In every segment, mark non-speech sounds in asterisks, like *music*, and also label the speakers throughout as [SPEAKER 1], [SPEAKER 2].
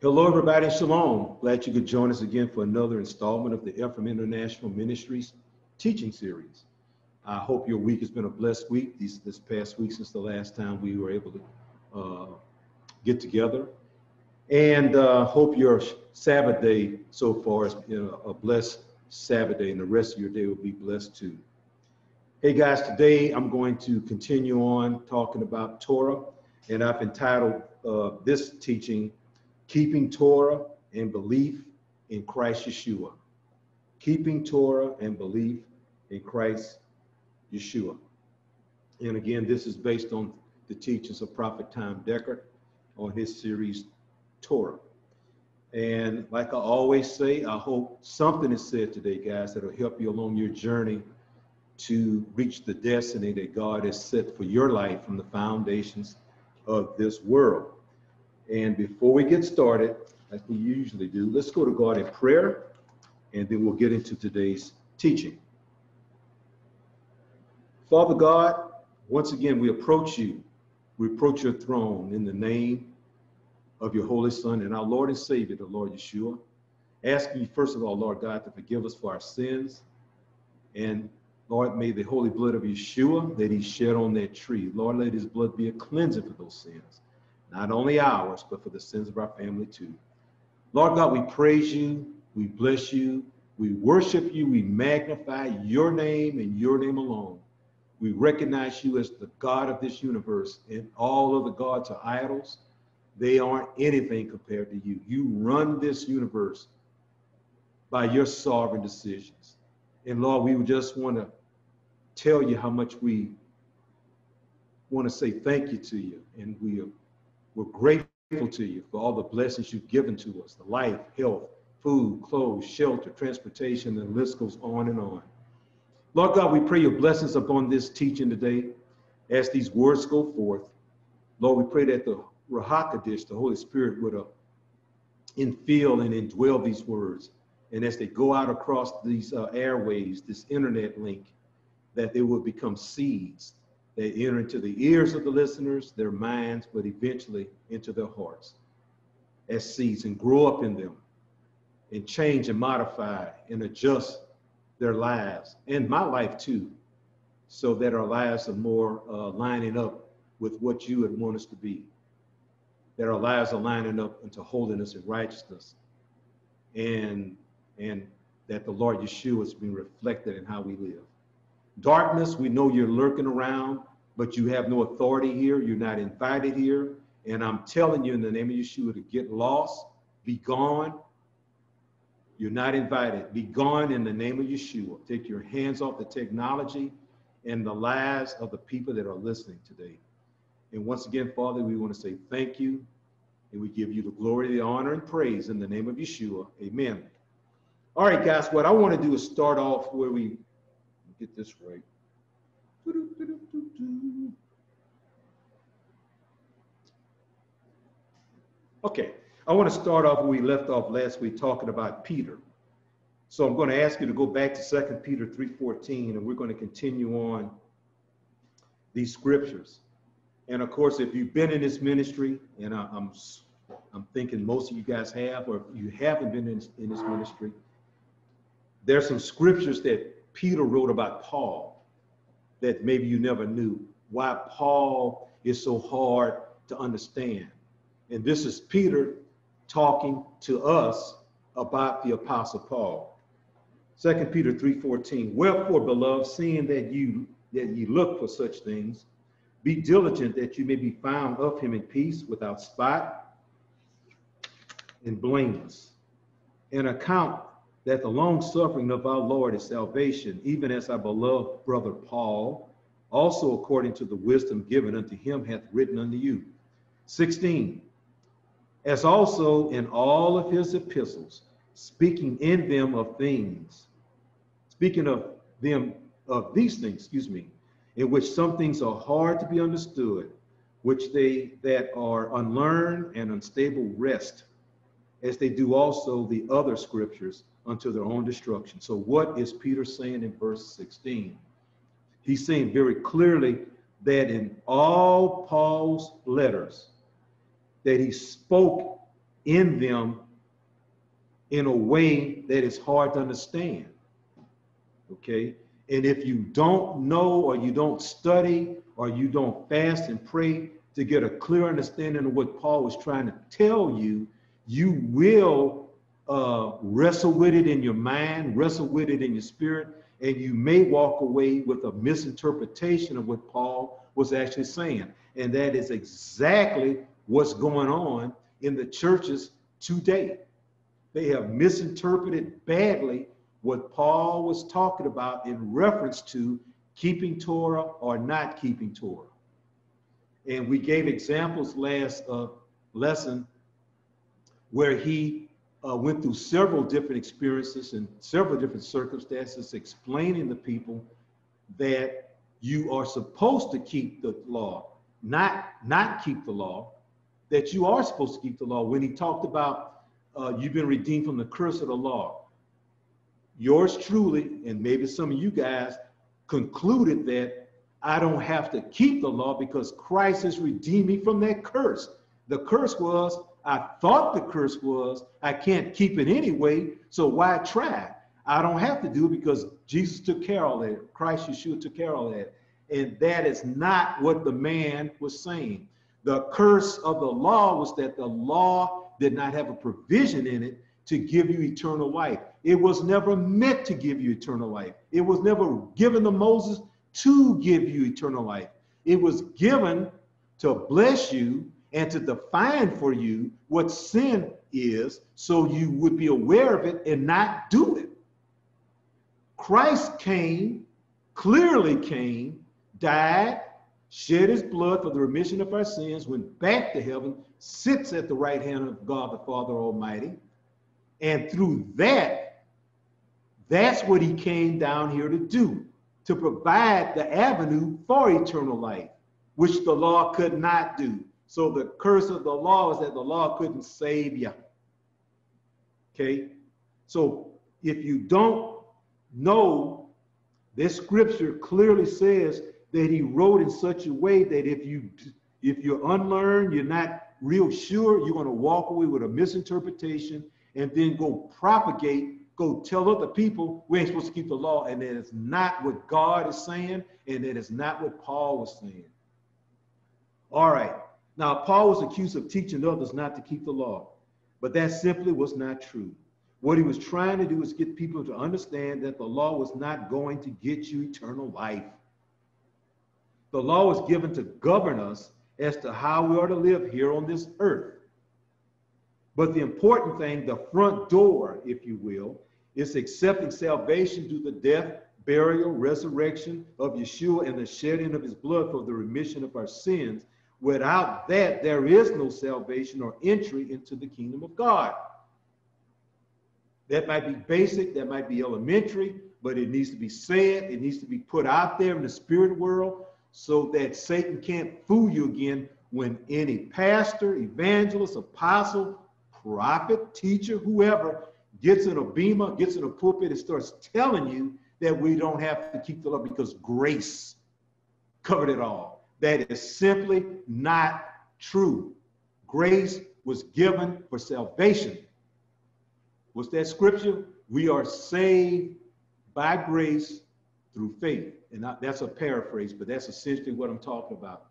[SPEAKER 1] Hello, everybody. Shalom. Glad you could join us again for another installment of the Ephraim International Ministries teaching series. I hope your week has been a blessed week. These, this past week since the last time we were able to uh, get together. And uh, hope your Sabbath day so far you know, a blessed Sabbath day and the rest of your day will be blessed too. Hey guys, today I'm going to continue on talking about Torah and I've entitled uh, this teaching, Keeping Torah and Belief in Christ Yeshua. Keeping Torah and Belief in Christ Yeshua. And again, this is based on the teachings of Prophet Tom Deckard on his series, Torah. And like I always say, I hope something is said today, guys, that'll help you along your journey to reach the destiny that God has set for your life from the foundations of this world. Before we get started, like we usually do, let's go to God in prayer, and then we'll get into today's teaching. Father God, once again, we approach you. We approach your throne in the name of your Holy Son and our Lord and Savior, the Lord Yeshua. Ask you, first of all, Lord God, to forgive us for our sins. And Lord, may the holy blood of Yeshua that he shed on that tree, Lord, let his blood be a cleansing for those sins. Not only ours, but for the sins of our family too. Lord God, we praise you, we bless you, we worship you, we magnify your name and your name alone. We recognize you as the God of this universe, and all of the gods are idols. They aren't anything compared to you. You run this universe by your sovereign decisions. And Lord, we just want to tell you how much we want to say thank you to you. And we we're grateful to you for all the blessings you've given to us, the life, health, food, clothes, shelter, transportation, and the list goes on and on. Lord God, we pray your blessings upon this teaching today as these words go forth. Lord, we pray that the Ruach HaKodesh, the Holy Spirit, would uh, infill and indwell these words. And as they go out across these uh, airways, this internet link, that they will become seeds that enter into the ears of the listeners, their minds, but eventually into their hearts as seeds and grow up in them and change and modify and adjust their lives and my life too, so that our lives are more uh, lining up with what you would want us to be that our lives are lining up into holiness and righteousness. And, and that the Lord Yeshua is being reflected in how we live. Darkness, we know you're lurking around, but you have no authority here. You're not invited here. And I'm telling you in the name of Yeshua to get lost, be gone. You're not invited. Be gone in the name of Yeshua. Take your hands off the technology and the lives of the people that are listening today. And once again, Father, we want to say thank you. And we give you the glory, the honor, and praise in the name of Yeshua. Amen. All right, guys, what I want to do is start off where we get this right. Okay, I want to start off where we left off last week talking about Peter. So I'm going to ask you to go back to 2 Peter 3.14 and we're going to continue on these scriptures. And of course, if you've been in this ministry, and I, am I'm, I'm thinking most of you guys have, or if you haven't been in, in this ministry, there's some scriptures that Peter wrote about Paul that maybe you never knew. Why Paul is so hard to understand. And this is Peter talking to us about the apostle Paul. Second Peter 3:14. Wherefore, beloved, seeing that you that ye look for such things, be diligent that you may be found of him in peace, without spot and blameless. And account that the long suffering of our Lord is salvation, even as our beloved brother Paul, also according to the wisdom given unto him, hath written unto you. 16. As also in all of his epistles, speaking in them of things, speaking of them of these things, excuse me, in which some things are hard to be understood, which they that are unlearned and unstable rest, as they do also the other scriptures unto their own destruction. So what is Peter saying in verse 16? He's saying very clearly that in all Paul's letters that he spoke in them in a way that is hard to understand. Okay? And if you don't know or you don't study or you don't fast and pray to get a clear understanding of what Paul was trying to tell you, you will uh, wrestle with it in your mind, wrestle with it in your spirit, and you may walk away with a misinterpretation of what Paul was actually saying. And that is exactly what's going on in the churches today. They have misinterpreted badly what Paul was talking about in reference to keeping Torah or not keeping Torah. And we gave examples last uh, lesson where he uh, went through several different experiences and several different circumstances, explaining to people that you are supposed to keep the law, not not keep the law, that you are supposed to keep the law. When he talked about uh, you've been redeemed from the curse of the law, yours truly, and maybe some of you guys concluded that I don't have to keep the law because Christ has redeemed me from that curse. The curse was I thought the curse was I can't keep it anyway, so why try? I don't have to do it because Jesus took care of that. Christ Yeshua took care of that. And that is not what the man was saying. The curse of the law was that the law did not have a provision in it to give you eternal life. It was never meant to give you eternal life. It was never given to Moses to give you eternal life. It was given to bless you and to define for you what sin is so you would be aware of it and not do it. Christ came, clearly came, died, shed his blood for the remission of our sins, went back to heaven, sits at the right hand of God the Father Almighty. And through that, that's what he came down here to do, to provide the avenue for eternal life, which the law could not do. So the curse of the law is that the law couldn't save you. Okay? So if you don't know, this scripture clearly says that he wrote in such a way that if you if you're unlearned, you're not real sure, you're going to walk away with a misinterpretation and then go propagate, go tell other people we ain't supposed to keep the law, and that is not what God is saying, and that is not what Paul was saying. All right. Now, Paul was accused of teaching others not to keep the law, but that simply was not true. What he was trying to do is get people to understand that the law was not going to get you eternal life. The law was given to govern us as to how we are to live here on this earth. But the important thing, the front door, if you will, is accepting salvation through the death, burial, resurrection of Yeshua and the shedding of his blood for the remission of our sins Without that, there is no salvation or entry into the kingdom of God. That might be basic, that might be elementary, but it needs to be said, it needs to be put out there in the spirit world so that Satan can't fool you again when any pastor, evangelist, apostle, prophet, teacher, whoever gets in a bema, gets in a pulpit, and starts telling you that we don't have to keep the law because grace covered it all. That is simply not true. Grace was given for salvation. What's that scripture? We are saved by grace through faith. And that's a paraphrase, but that's essentially what I'm talking about.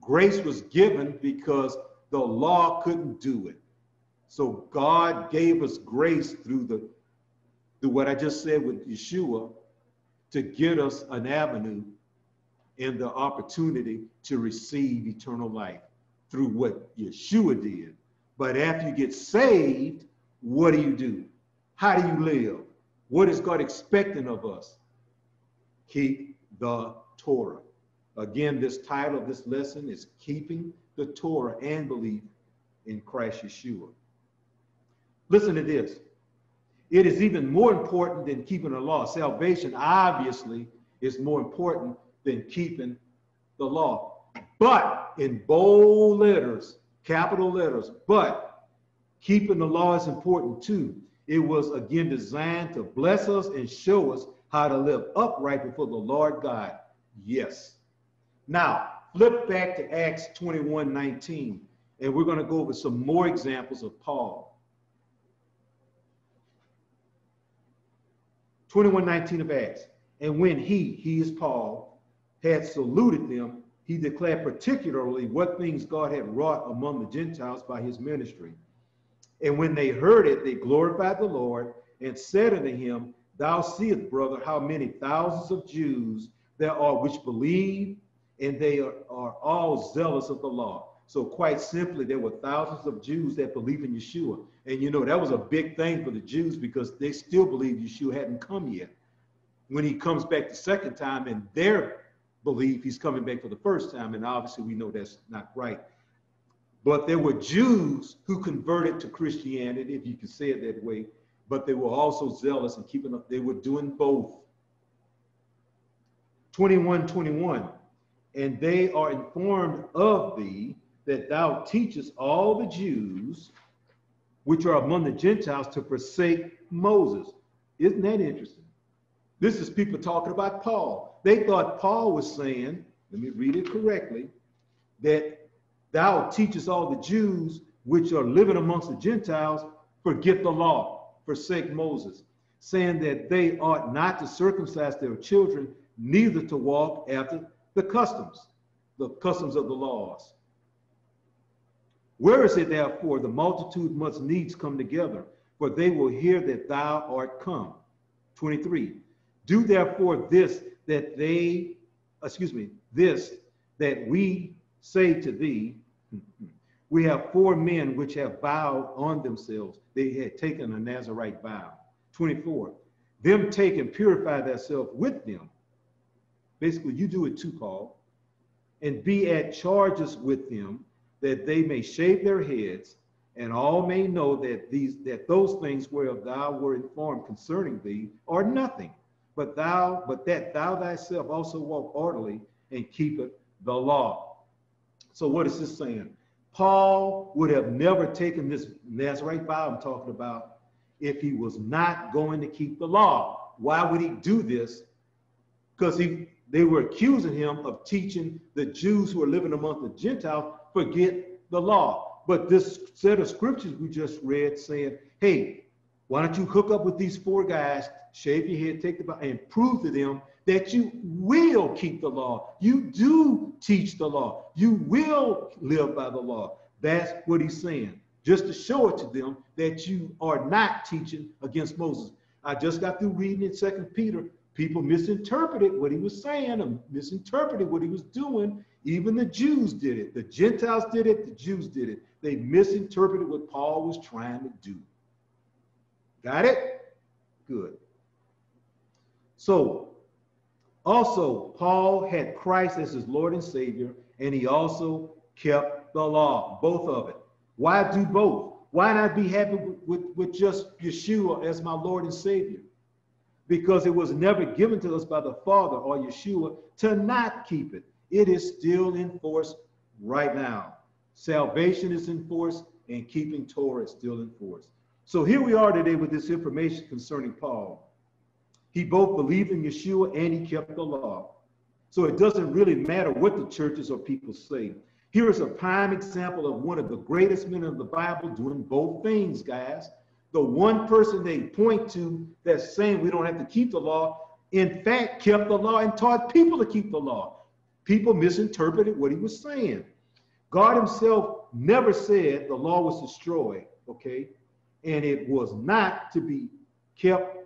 [SPEAKER 1] Grace was given because the law couldn't do it. So God gave us grace through the through what I just said with Yeshua to get us an avenue and the opportunity to receive eternal life through what Yeshua did. But after you get saved, what do you do? How do you live? What is God expecting of us? Keep the Torah. Again, this title of this lesson is Keeping the Torah and Belief in Christ Yeshua. Listen to this. It is even more important than keeping the law. Salvation, obviously, is more important than keeping the law. But in bold letters, capital letters, but keeping the law is important too. It was again designed to bless us and show us how to live upright before the Lord God. Yes. Now, flip back to Acts 21 19. And we're going to go over some more examples of Paul. 2119 of Acts. And when he, he is Paul, had saluted them, he declared particularly what things God had wrought among the Gentiles by his ministry. And when they heard it, they glorified the Lord and said unto him, Thou seest, brother, how many thousands of Jews there are which believe, and they are, are all zealous of the law. So, quite simply, there were thousands of Jews that believe in Yeshua. And you know, that was a big thing for the Jews because they still believed Yeshua hadn't come yet. When he comes back the second time, and their belief he's coming back for the first time, and obviously we know that's not right. But there were Jews who converted to Christianity, if you can say it that way, but they were also zealous and keeping up, they were doing both. 21 21. And they are informed of thee that thou teachest all the Jews which are among the Gentiles to forsake Moses. Isn't that interesting? This is people talking about Paul. They thought Paul was saying, let me read it correctly, that thou teachest all the Jews which are living amongst the Gentiles, forget the law, forsake Moses, saying that they ought not to circumcise their children, neither to walk after the customs, the customs of the laws. Where is it therefore the multitude must needs come together, for they will hear that thou art come. 23. Do therefore this that they, excuse me, this that we say to thee, *laughs* we have four men which have vowed on themselves. They had taken a Nazarite vow. 24. Them take and purify thyself with them. Basically, you do it too, Paul. And be at charges with them that they may shave their heads, and all may know that these that those things whereof thou were informed concerning thee are nothing, but thou, but that thou thyself also walk orderly and keep it the law. So what is this saying? Paul would have never taken this Nazarite vow I'm talking about if he was not going to keep the law. Why would he do this? Because he they were accusing him of teaching the Jews who are living among the Gentiles forget the law. But this set of scriptures we just read saying, hey, why don't you hook up with these four guys, shave your head, take the and prove to them that you will keep the law. You do teach the law. You will live by the law. That's what he's saying. Just to show it to them that you are not teaching against Moses. I just got through reading in Second Peter. People misinterpreted what he was saying and misinterpreted what he was doing even the Jews did it. The Gentiles did it. The Jews did it. They misinterpreted what Paul was trying to do. Got it? Good. So, also, Paul had Christ as his Lord and Savior, and he also kept the law, both of it. Why do both? Why not be happy with, with, just Yeshua as my Lord and Savior? Because it was never given to us by the Father or Yeshua to not keep it. It is still in force right now. Salvation is in force and keeping Torah is still in force. So here we are today with this information concerning Paul. He both believed in Yeshua and he kept the law. So it doesn't really matter what the churches or people say. Here is a prime example of one of the greatest men of the Bible doing both things, guys. The one person they point to that's saying we don't have to keep the law, in fact, kept the law and taught people to keep the law people misinterpreted what he was saying. God himself never said the law was destroyed, okay? And it was not to be kept.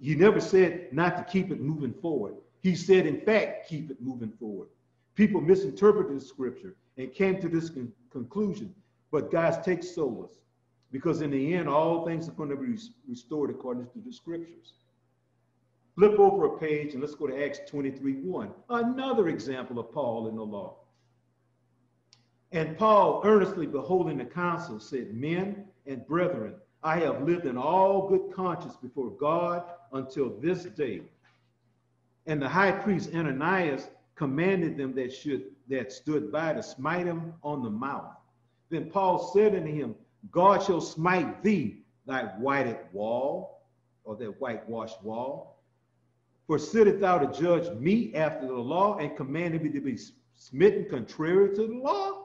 [SPEAKER 1] He never said not to keep it moving forward. He said, in fact, keep it moving forward. People misinterpreted the scripture and came to this con conclusion. But guys, take solace because in the end, all things are going to be restored according to the scriptures. Flip over a page and let's go to Acts 23 1. Another example of Paul in the law. And Paul, earnestly beholding the council, said, Men and brethren, I have lived in all good conscience before God until this day. And the high priest Ananias commanded them that should that stood by to smite him on the mouth. Then Paul said unto him, God shall smite thee, thy whited wall, or that whitewashed wall, for sittest thou to judge me after the law and commanded me to be smitten contrary to the law?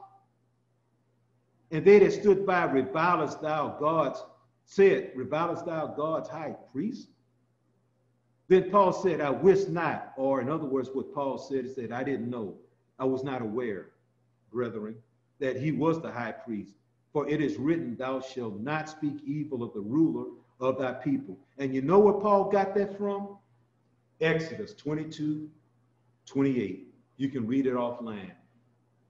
[SPEAKER 1] And they that stood by, revilest thou God's, said, revilest thou God's high priest? Then Paul said, I wish not, or in other words, what Paul said, is that I didn't know, I was not aware, brethren, that he was the high priest. For it is written, Thou shalt not speak evil of the ruler of thy people. And you know where Paul got that from? Exodus 22, 28. You can read it offline.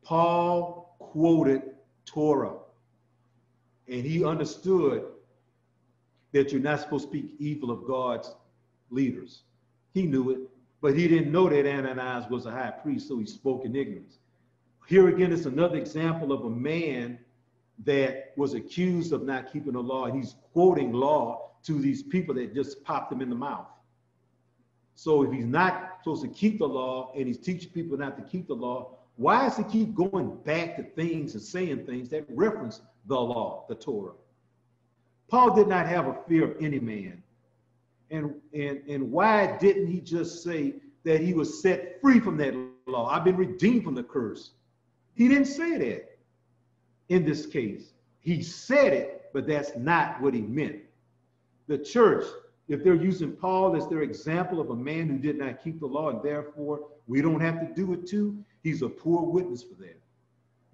[SPEAKER 1] Paul quoted Torah, and he understood that you're not supposed to speak evil of God's leaders. He knew it, but he didn't know that Ananias was a high priest, so he spoke in ignorance. Here again is another example of a man that was accused of not keeping the law, he's quoting law to these people that just popped him in the mouth. So if he's not supposed to keep the law and he's teaching people not to keep the law, why does he keep going back to things and saying things that reference the law, the Torah? Paul did not have a fear of any man. And, and, and why didn't he just say that he was set free from that law? I've been redeemed from the curse. He didn't say that in this case. He said it, but that's not what he meant. The church if they're using Paul as their example of a man who did not keep the law and therefore we don't have to do it too, he's a poor witness for them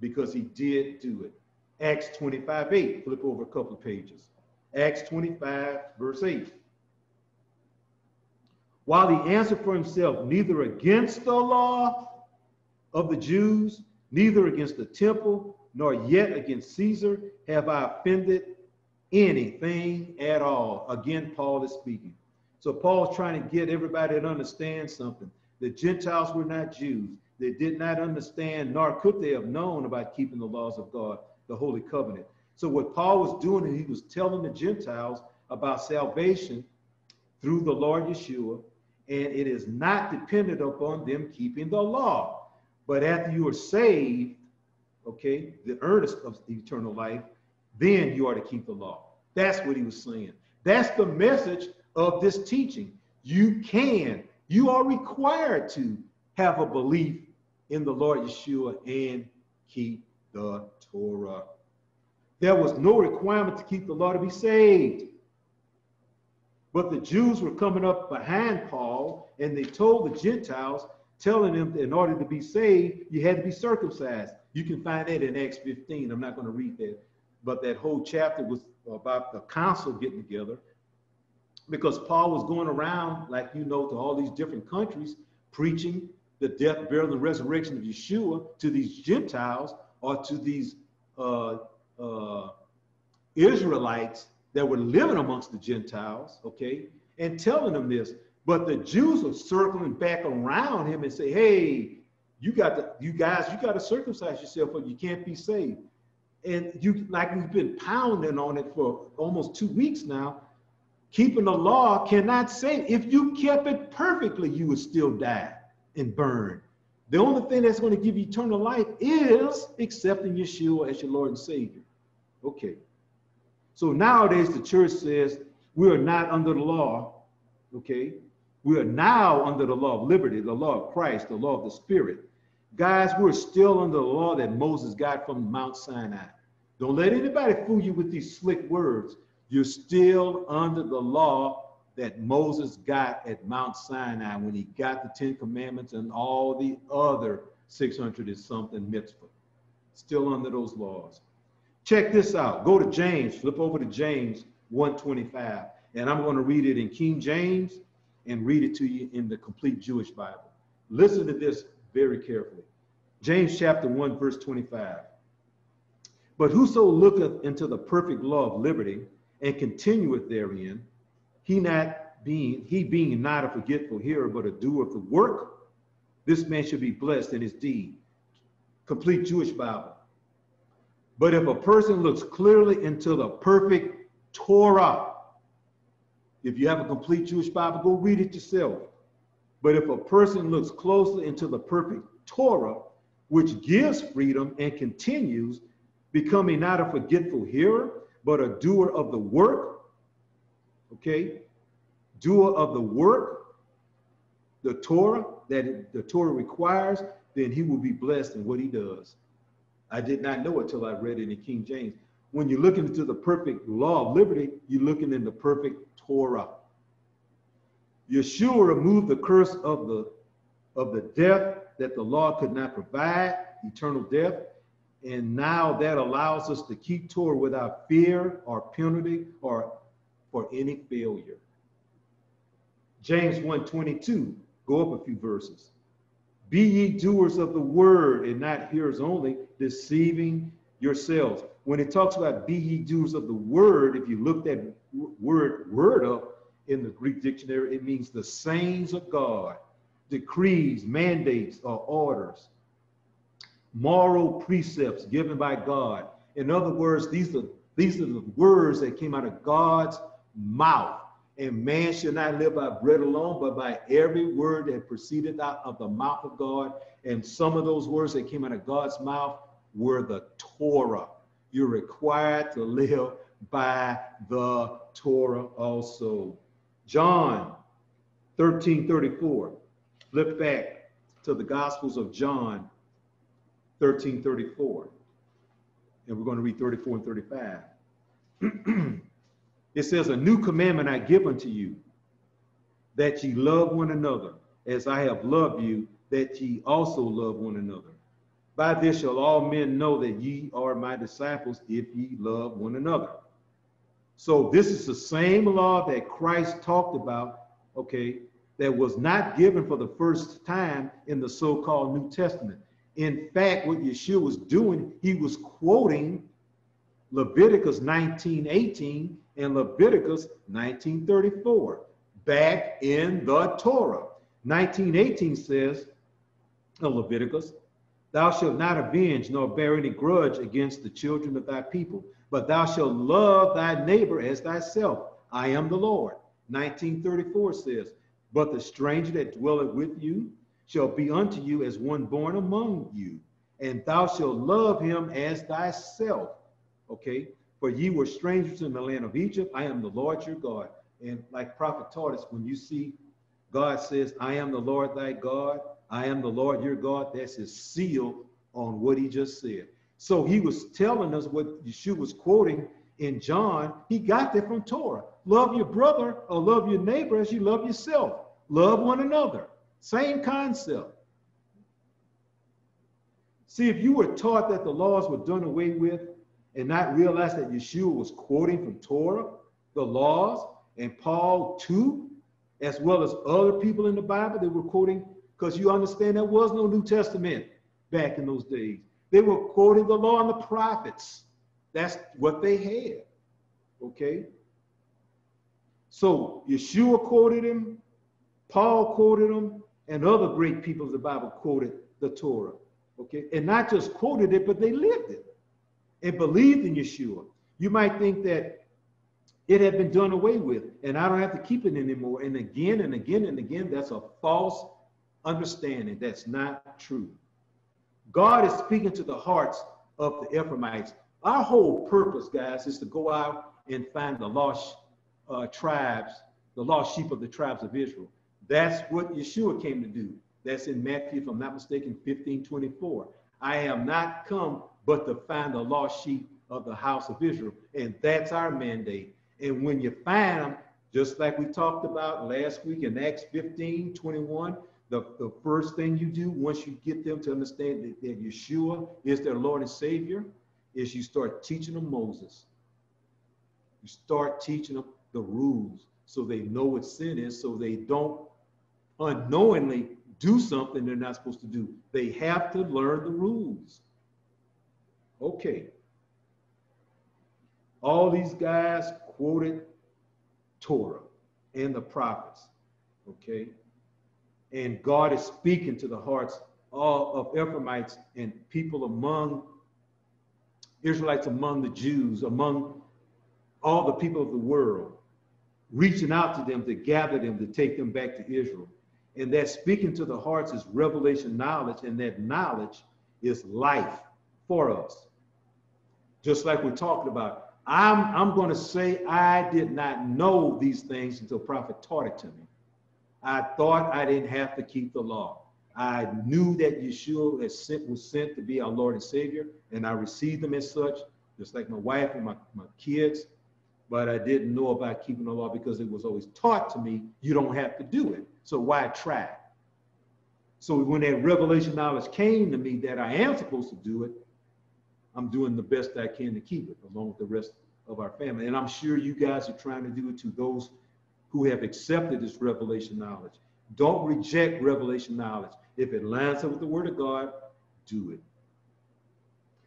[SPEAKER 1] because he did do it. Acts 25, 8, flip over a couple of pages. Acts 25, verse 8. While he answered for himself, neither against the law of the Jews, neither against the temple, nor yet against Caesar have I offended anything at all. Again, Paul is speaking. So Paul's trying to get everybody to understand something. The Gentiles were not Jews. They did not understand, nor could they have known about keeping the laws of God, the Holy Covenant. So what Paul was doing, he was telling the Gentiles about salvation through the Lord Yeshua, and it is not dependent upon them keeping the law. But after you are saved, okay, the earnest of eternal life, then you are to keep the law. That's what he was saying. That's the message of this teaching. You can, you are required to have a belief in the Lord Yeshua and keep the Torah. There was no requirement to keep the law to be saved. But the Jews were coming up behind Paul and they told the Gentiles, telling them that in order to be saved, you had to be circumcised. You can find that in Acts 15. I'm not going to read that but that whole chapter was about the council getting together because Paul was going around, like you know, to all these different countries preaching the death, burial, and resurrection of Yeshua to these Gentiles or to these uh, uh, Israelites that were living amongst the Gentiles, okay, and telling them this. But the Jews were circling back around him and say, "Hey, you got to, you guys, you got to circumcise yourself, or you can't be saved." And you like we've been pounding on it for almost two weeks now. Keeping the law cannot save if you kept it perfectly you would still die and burn. The only thing that's going to give you eternal life is accepting yeshua as your lord and savior. Okay. So nowadays the church says we are not under the law okay? We are now under the law of liberty the law of christ the law of the spirit Guys, we're still under the law that Moses got from Mount Sinai. Don't let anybody fool you with these slick words. You're still under the law that Moses got at Mount Sinai when he got the Ten Commandments and all the other 600 and something mitzvah. Still under those laws. Check this out. Go to James, flip over to James 125. And I'm going to read it in King James and read it to you in the complete Jewish Bible. Listen to this very carefully. James chapter 1, verse 25. But whoso looketh into the perfect law of liberty and continueth therein, he not being he being not a forgetful hearer, but a doer of the work, this man should be blessed in his deed. Complete Jewish Bible. But if a person looks clearly into the perfect Torah, if you have a complete Jewish Bible, go read it yourself. But if a person looks closely into the perfect Torah, which gives freedom and continues, becoming not a forgetful hearer, but a doer of the work, okay? Doer of the work, the Torah that the Torah requires, then he will be blessed in what he does. I did not know it till I read it in King James. When you're looking into the perfect law of liberty, you're looking in the perfect Torah. Yeshua removed the curse of the of the death that the law could not provide, eternal death. And now that allows us to keep Torah without fear or penalty or for any failure. James 1:22, go up a few verses. Be ye doers of the word and not hearers only, deceiving yourselves. When it talks about be ye doers of the word, if you look that word word up in the Greek dictionary, it means the sayings of God, decrees, mandates, or orders, moral precepts given by God. In other words, these are these are the words that came out of God's mouth. And man should not live by bread alone, but by every word that proceeded out of the mouth of God. And some of those words that came out of God's mouth were the Torah. You're required to live by the Torah also. John 13 34. Flip back to the Gospels of John 13 34. And we're going to read 34 and 35. *clears throat* It says, A new commandment I give unto you, that ye love one another, as I have loved you, that ye also love one another. By this shall all men know that ye are my disciples, if ye love one another. So this is the same law that Christ talked about, okay, that was not given for the first time in the so-called New Testament. In fact, what Yeshua was doing, he was quoting Leviticus 19:18 and Leviticus 1934, back in the Torah. 1918 says of Leviticus, Thou shalt not avenge nor bear any grudge against the children of thy people, but thou shalt love thy neighbor as thyself. I am the Lord. 1934 says, But the stranger that dwelleth with you shall be unto you as one born among you, and thou shalt love him as thyself. Okay, for ye were strangers in the land of Egypt. I am the Lord your God. And like prophet taught us, when you see God says, I am the Lord thy God, I am the Lord your God, that's his seal on what he just said. So he was telling us what Yeshua was quoting in John. He got that from Torah. Love your brother or love your neighbor as you love yourself. Love one another. Same concept. See, if you were taught that the laws were done away with, and not realize that Yeshua was quoting from Torah, the laws, and Paul too, as well as other people in the Bible that were quoting, because you understand there was no New Testament back in those days. They were quoting the law and the prophets. That's what they had. Okay? So Yeshua quoted him, Paul quoted him, and other great people of the Bible quoted the Torah. Okay? And not just quoted it, but they lived it and believed in Yeshua, you might think that it had been done away with and I don't have to keep it anymore. And again and again and again, that's a false understanding. That's not true. God is speaking to the hearts of the Ephraimites. Our whole purpose, guys, is to go out and find the lost uh, tribes, the lost sheep of the tribes of Israel. That's what Yeshua came to do. That's in Matthew, if I'm not mistaken, 15 24. I have not come but to find the lost sheep of the house of Israel. And that's our mandate. And when you find them, just like we talked about last week in Acts 15 21, the, the first thing you do once you get them to understand that, that Yeshua is their Lord and Savior is you start teaching them Moses. You start teaching them the rules so they know what sin is, so they don't unknowingly do something they're not supposed to do. They have to learn the rules. Okay. All these guys quoted Torah and the prophets. Okay. And God is speaking to the hearts of Ephraimites and people among Israelites, among the Jews, among all the people of the world, reaching out to them to gather them to take them back to Israel. And that speaking to the hearts is revelation knowledge, and that knowledge is life for us. Just like we're talking about. I'm, I'm going to say I did not know these things until prophet taught it to me. I thought I didn't have to keep the law. I knew that Yeshua sent, was sent to be our Lord and Savior, and I received him as such, just like my wife and my, my kids. But I didn't know about keeping the law because it was always taught to me, you don't have to do it. So why try? So when that revelation knowledge came to me that I am supposed to do it, I'm doing the best I can to keep it, along with the rest of our family. And I'm sure you guys are trying to do it to those who have accepted this revelation knowledge. Don't reject revelation knowledge. If it lines up with the word of God, do it.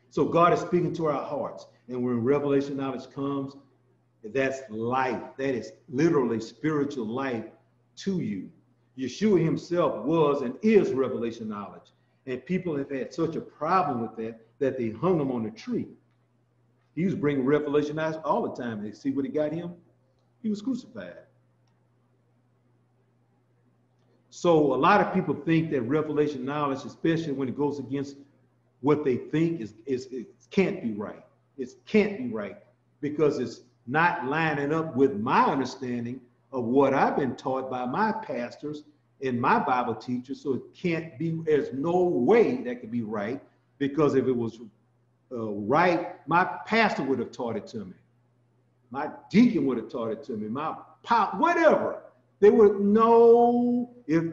[SPEAKER 1] So God is speaking to our hearts. And when revelation knowledge comes, that's life. That is literally spiritual life to you. Yeshua himself was and is revelation knowledge. And people have had such a problem with that that they hung him on a tree. He was bringing revelation knowledge all the time. And see what he got him? He was crucified. So a lot of people think that revelation knowledge, especially when it goes against what they think is, is it can't be right. It can't be right because it's not lining up with my understanding of what I've been taught by my pastors and my Bible teachers. So it can't be, there's no way that could be right because if it was uh, right, my pastor would have taught it to me. My deacon would have taught it to me. My pop, whatever. They would know if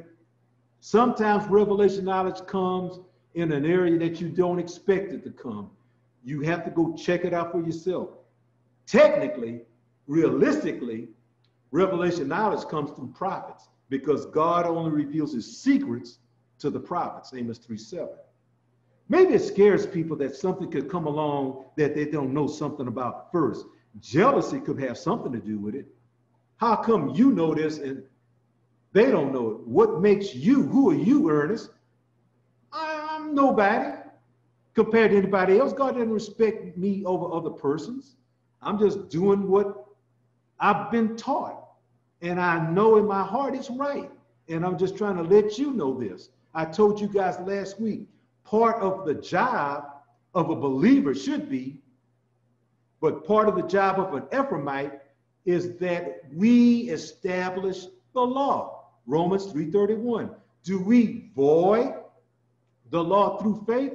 [SPEAKER 1] sometimes revelation knowledge comes in an area that you don't expect it to come. You have to go check it out for yourself. Technically, realistically, revelation knowledge comes through prophets because God only reveals his secrets to the prophets, Amos 3 7. Maybe it scares people that something could come along that they don't know something about first. Jealousy could have something to do with it. How come you know this and they don't know it? What makes you? Who are you, Ernest? I'm nobody compared to anybody else. God doesn't respect me over other persons. I'm just doing what I've been taught. And I know in my heart it's right. And I'm just trying to let you know this. I told you guys last week, part of the job of a believer should be, but part of the job of an Ephraimite is that we establish the law. Romans 3:31. Do we void the law through faith?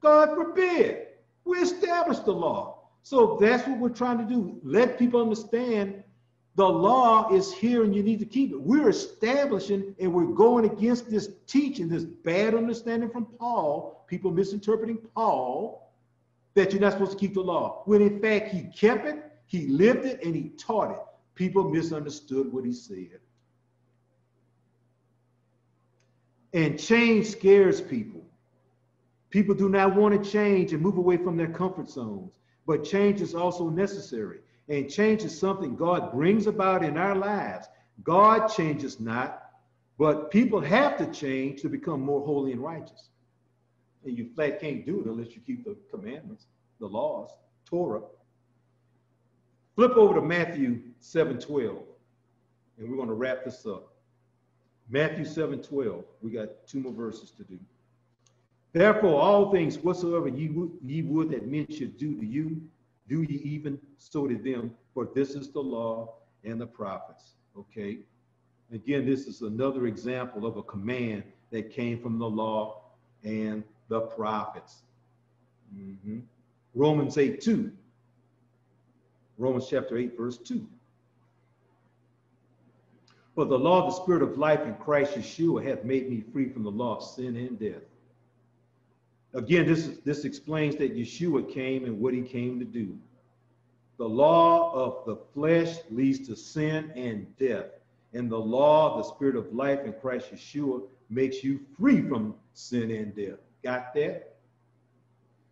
[SPEAKER 1] God forbid. We establish the law. So that's what we're trying to do. Let people understand the law is here and you need to keep it. We're establishing and we're going against this teaching, this bad understanding from Paul, people misinterpreting Paul, that you're not supposed to keep the law. When in fact he kept it he lived it and he taught it. People misunderstood what he said. And change scares people. People do not want to change and move away from their comfort zones. But change is also necessary. And change is something God brings about in our lives. God changes not, but people have to change to become more holy and righteous. And you flat can't do it unless you keep the commandments, the laws, Torah. Flip over to Matthew 7 12, and we're going to wrap this up. Matthew 7 12, we got two more verses to do. Therefore, all things whatsoever ye would, ye would that men should do to you, do ye even so to them, for this is the law and the prophets. Okay. Again, this is another example of a command that came from the law and the prophets. Mm-hmm. Romans 8 2. Romans chapter 8, verse 2. For the law of the Spirit of life in Christ Yeshua hath made me free from the law of sin and death. Again, this, this explains that Yeshua came and what he came to do. The law of the flesh leads to sin and death. And the law of the Spirit of life in Christ Yeshua makes you free from sin and death. Got that?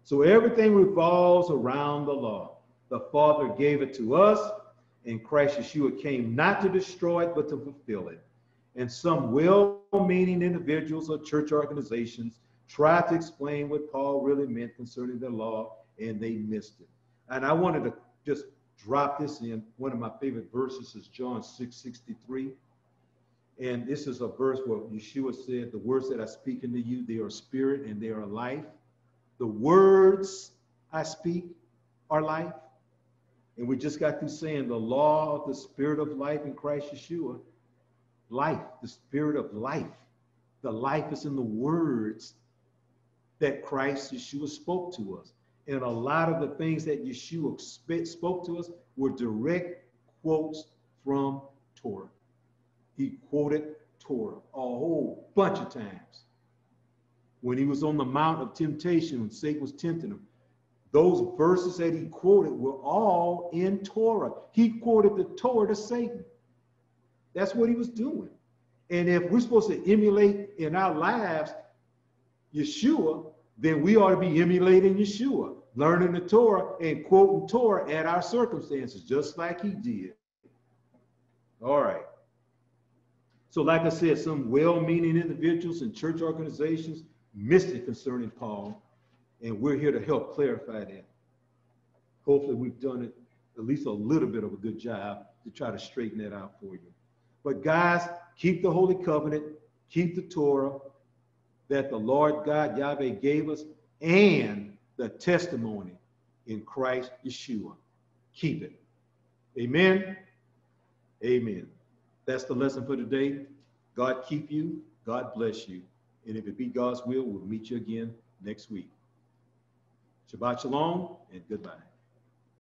[SPEAKER 1] So everything revolves around the law. The Father gave it to us, and Christ Yeshua came not to destroy it, but to fulfill it. And some well meaning individuals or church organizations tried to explain what Paul really meant concerning the law, and they missed it. And I wanted to just drop this in. One of my favorite verses is John 6 63. And this is a verse where Yeshua said, The words that I speak unto you, they are spirit and they are life. The words I speak are life. And we just got through saying the law of the spirit of life in Christ Yeshua, life, the spirit of life, the life is in the words that Christ Yeshua spoke to us. And a lot of the things that Yeshua spoke to us were direct quotes from Torah. He quoted Torah a whole bunch of times. When he was on the Mount of Temptation, when Satan was tempting him, those verses that he quoted were all in Torah. He quoted the Torah to Satan. That's what he was doing. And if we're supposed to emulate in our lives Yeshua, then we ought to be emulating Yeshua, learning the Torah and quoting Torah at our circumstances, just like he did. All right. So, like I said, some well meaning individuals and church organizations missed it concerning Paul, and we're here to help clarify that. Hopefully, we've done it at least a little bit of a good job to try to straighten that out for you. But, guys, keep the Holy Covenant, keep the Torah that the Lord God Yahweh gave us, and the testimony in Christ Yeshua. Keep it. Amen. Amen. That's the lesson for today. God keep you. God bless you. And if it be God's will, we'll meet you again next week. Shabbat Shalom and goodbye.